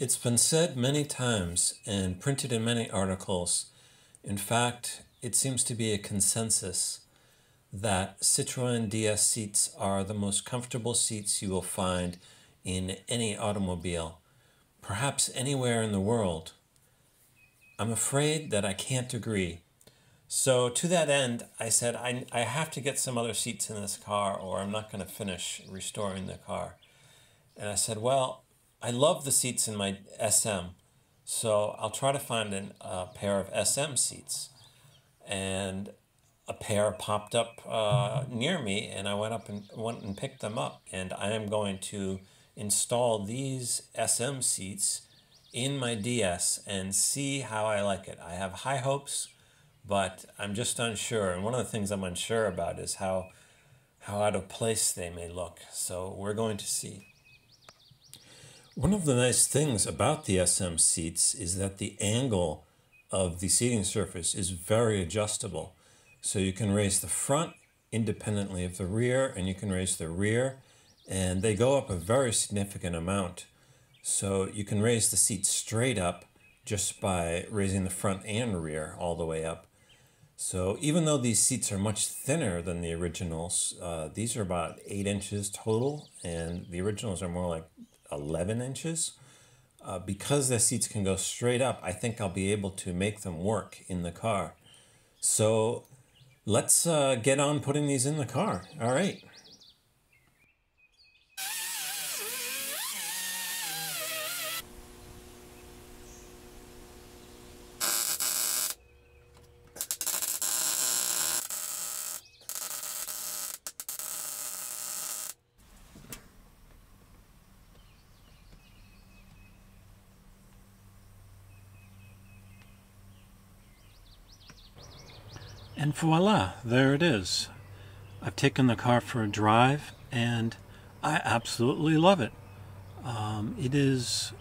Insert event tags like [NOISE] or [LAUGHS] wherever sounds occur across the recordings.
It's been said many times and printed in many articles. In fact, it seems to be a consensus that Citroën DS seats are the most comfortable seats you will find in any automobile, perhaps anywhere in the world. I'm afraid that I can't agree. So, to that end, I said, I, I have to get some other seats in this car or I'm not going to finish restoring the car. And I said, Well, I love the seats in my SM, so I'll try to find an, a pair of SM seats. And a pair popped up uh, near me, and I went up and went and picked them up. And I am going to install these SM seats in my DS and see how I like it. I have high hopes, but I'm just unsure. And one of the things I'm unsure about is how how out of place they may look. So we're going to see. One of the nice things about the SM seats is that the angle of the seating surface is very adjustable. So you can raise the front independently of the rear and you can raise the rear and they go up a very significant amount. So you can raise the seat straight up just by raising the front and rear all the way up. So even though these seats are much thinner than the originals, uh, these are about 8 inches total and the originals are more like 11 inches. Uh, because the seats can go straight up, I think I'll be able to make them work in the car. So let's uh, get on putting these in the car. All right. And voila, there it is. I've taken the car for a drive and I absolutely love it. Um, it is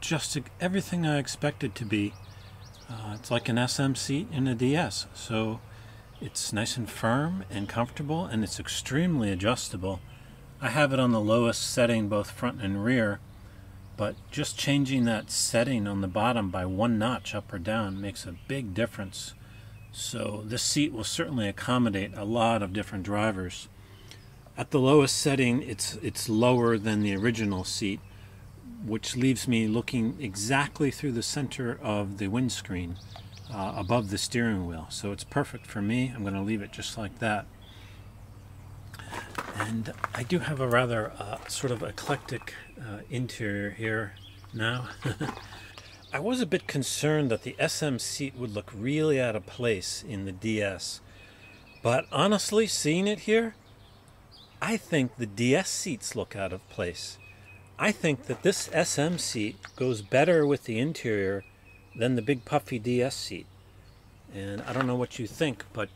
just everything I expected to be. Uh, it's like an SM seat in a DS, so it's nice and firm and comfortable and it's extremely adjustable. I have it on the lowest setting both front and rear, but just changing that setting on the bottom by one notch up or down makes a big difference. So this seat will certainly accommodate a lot of different drivers. At the lowest setting, it's, it's lower than the original seat, which leaves me looking exactly through the center of the windscreen uh, above the steering wheel. So it's perfect for me. I'm going to leave it just like that. And I do have a rather uh, sort of eclectic uh, interior here now. [LAUGHS] I was a bit concerned that the SM seat would look really out of place in the DS. But honestly, seeing it here, I think the DS seats look out of place. I think that this SM seat goes better with the interior than the big puffy DS seat. And I don't know what you think, but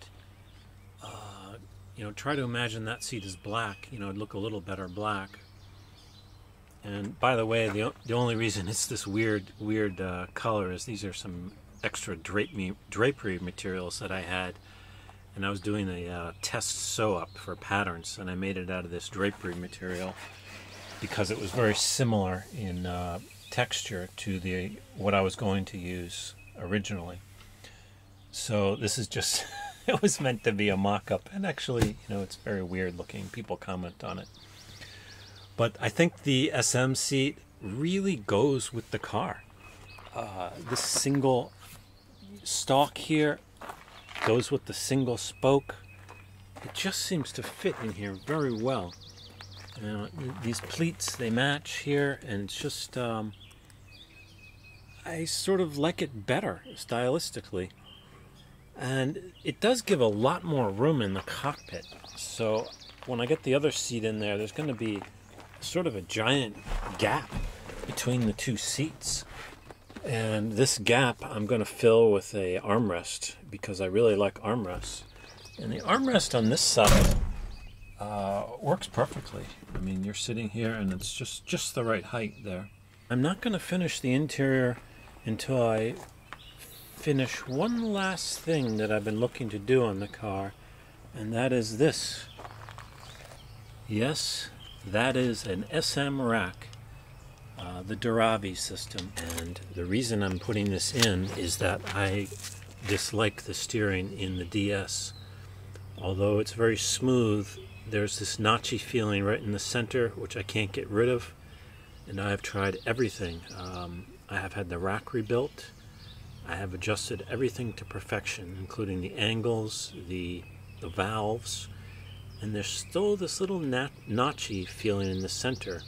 uh, you know, try to imagine that seat is black. You know, it'd look a little better black. And by the way, the, the only reason it's this weird, weird uh, color is these are some extra drape drapery materials that I had. And I was doing a uh, test sew up for patterns, and I made it out of this drapery material because it was very similar in uh, texture to the what I was going to use originally. So this is just, [LAUGHS] it was meant to be a mock-up, and actually, you know, it's very weird looking. People comment on it. But I think the SM seat really goes with the car. Uh, this single stalk here goes with the single spoke. It just seems to fit in here very well. These pleats, they match here, and it's just, um, I sort of like it better stylistically. And it does give a lot more room in the cockpit. So when I get the other seat in there, there's going to be sort of a giant gap between the two seats. And this gap I'm going to fill with a armrest because I really like armrests. And the armrest on this side uh, works perfectly. I mean, you're sitting here and it's just, just the right height there. I'm not going to finish the interior until I finish one last thing that I've been looking to do on the car, and that is this. Yes, that is an SM rack. uh, the Diravi system. And the reason I'm putting this in is that I dislike the steering in the DS. Although it's very smooth, there's this notchy feeling right in the center, which I can't get rid of. And I have tried everything. Um, I have had the rack rebuilt. I have adjusted everything to perfection, including the angles, the, the valves, and there's still this little nat- notchy feeling in the center.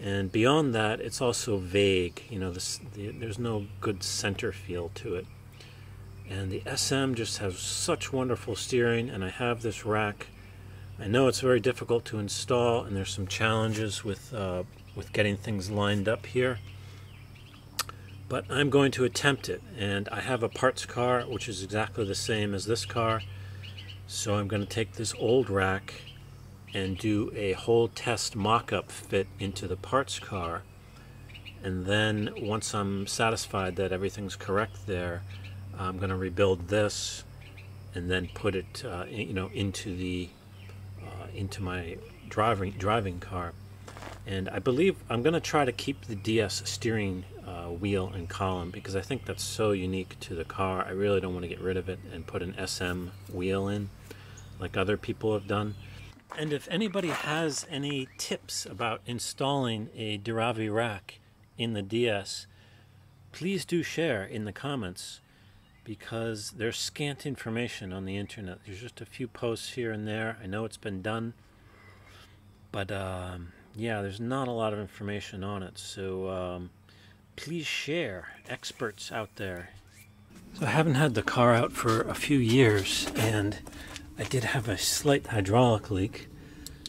And beyond that, it's also vague. You know, this, the, there's no good center feel to it. And the SM just has such wonderful steering, and I have this rack. I know it's very difficult to install, and there's some challenges with uh, with getting things lined up here. But I'm going to attempt it, and I have a parts car which is exactly the same as this car. So I'm going to take this old rack and do a whole test mock-up fit into the parts car. And then once I'm satisfied that everything's correct there, I'm going to rebuild this and then put it, uh, you know, into the uh, into my driving driving car. And I believe I'm going to try to keep the DS steering uh, wheel and column because I think that's so unique to the car. I really don't want to get rid of it and put an SM wheel in like other people have done. And if anybody has any tips about installing a Diravi rack in the DS, please do share in the comments because there's scant information on the internet. There's just a few posts here and there. I know it's been done, but um, yeah, there's not a lot of information on it. So um, please share, experts out there. So I haven't had the car out for a few years, and I did have a slight hydraulic leak.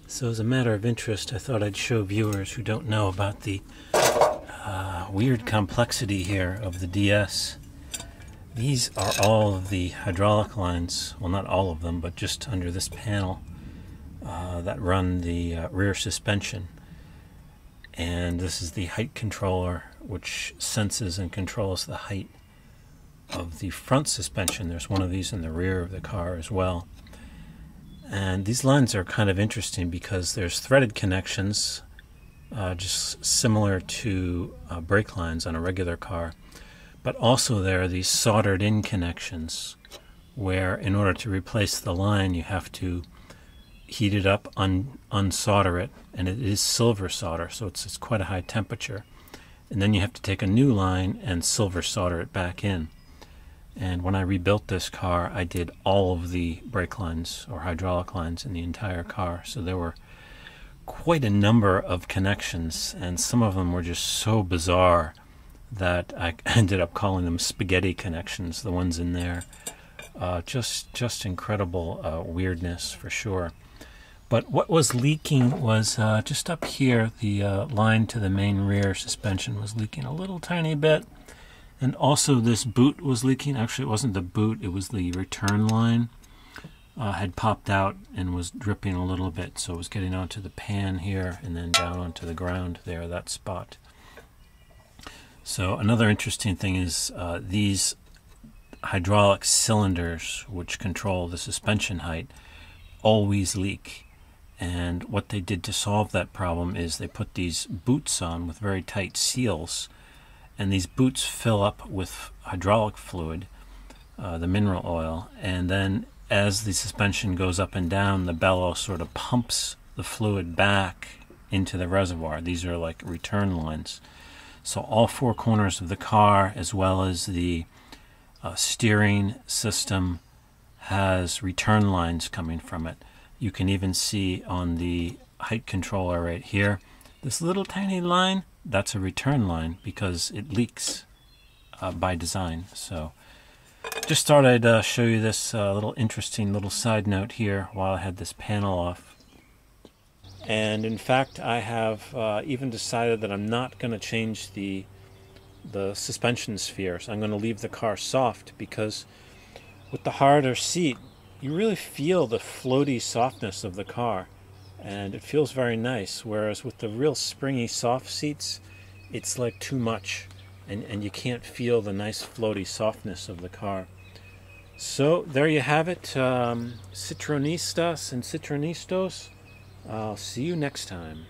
So as a matter of interest, I thought I'd show viewers who don't know about the uh, weird complexity here of the DS. These are all of the hydraulic lines, well not all of them, but just under this panel uh, that run the uh, rear suspension. And this is the height controller which senses and controls the height of the front suspension. There's one of these in the rear of the car as well. And these lines are kind of interesting because there's threaded connections, uh, just similar to uh, brake lines on a regular car. But also there are these soldered in connections where in order to replace the line you have to heat it up, un- unsolder it, and it is silver solder, so it's, it's quite a high temperature. And then you have to take a new line and silver solder it back in. And when I rebuilt this car, I did all of the brake lines or hydraulic lines in the entire car. So there were quite a number of connections, and some of them were just so bizarre that I [LAUGHS] ended up calling them spaghetti connections. The ones in there, uh, just just incredible uh, weirdness for sure. But what was leaking was uh, just up here. The uh, line to the main rear suspension was leaking a little tiny bit and also this boot was leaking. Actually, it wasn't the boot, it was the return line. Uh, had popped out and was dripping a little bit, so it was getting onto the pan here and then down onto the ground there, that spot. So another interesting thing is uh, these hydraulic cylinders, which control the suspension height, always leak. And what they did to solve that problem is they put these boots on with very tight seals and these boots fill up with hydraulic fluid, uh, the mineral oil, and then as the suspension goes up and down, the bellow sort of pumps the fluid back into the reservoir. These are like return lines. So all four corners of the car, as well as the uh, steering system, has return lines coming from it. You can even see on the height controller right here, this little tiny line that's a return line because it leaks uh, by design. So just thought I'd uh, show you this uh, little interesting little side note here while I had this panel off. And in fact, I have uh, even decided that I'm not going to change the the suspension spheres. I'm going to leave the car soft because with the harder seat, you really feel the floaty softness of the car and it feels very nice. Whereas with the real springy soft seats, it's like too much, and, and you can't feel the nice floaty softness of the car. So there you have it, um, Citronistas and Citronistos. I'll see you next time.